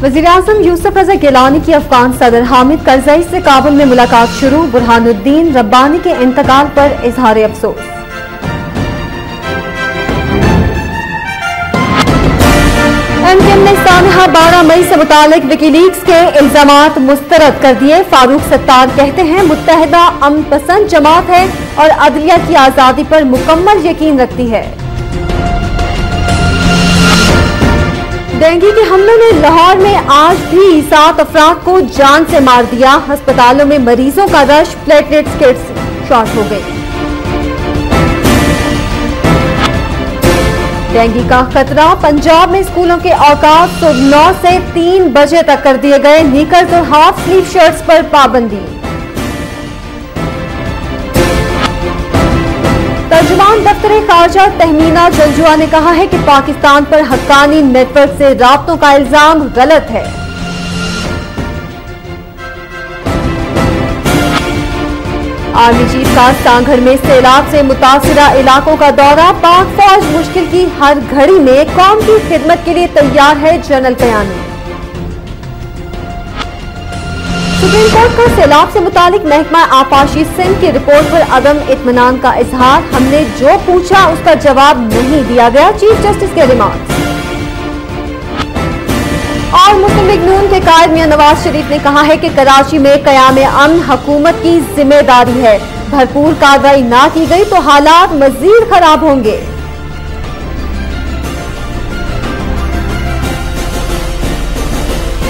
वज़ीर अजम यूसुफ रजा गिलानी की अफगान सदर हामिद करजई से काबुल में मुलाकात शुरू, बुरहानुद्दीन रब्बानी के इंतकाल पर इजहार अफसोस। एमकेएम ने सानहा बारह मई से मुतालिक विकीलीक्स के इल्ज़ाम मुस्तरद कर दिए। फारूक सत्तार कहते हैं मुतहदा अमन पसंद जमात है और अदलिया की आज़ादी पर मुकम्मल यकीन रखती है। डेंगू के हमलों ने लाहौर में आज भी सात अफराद को जान से मार दिया। अस्पतालों में मरीजों का रश प्लेटलेट्स किट्स शॉर्ट हो गई डेंगू का खतरा, पंजाब में स्कूलों के औकात सुबह नौ से तीन बजे तक कर दिए गए। निकर्स और हाफ़ स्लीव शर्ट्स पर पाबंदी। दफ्तर खारजा तहमीना जलजुआ ने कहा है कि पाकिस्तान पर हक्कानी नेटवर्क से राबतों का इल्ज़ाम गलत है। आर्मी चीफ का सांघर में सैलाब से मुतासरा इलाकों का दौरा, पाक फौज मुश्किल की हर घड़ी में कौम की खिदमत के लिए तैयार है जनरल कयानी। सुप्रीम कोर्ट का सैलाब से मुतालिक महकमा आपाशी सिंह की रिपोर्ट पर अदम इतमान का इजहार। हमने जो पूछा, उसका जवाब नहीं दिया गया। चीफ जस्टिस के रिमार्क और मुस्लिम लीग नून के कायद मियाँ नवाज़ शरीफ ने कहा है कि कराची में कयाम अमन हुकूमत की ज़िम्मेदारी है। भरपूर कार्रवाई ना की गई तो हालात मजीद खराब होंगे।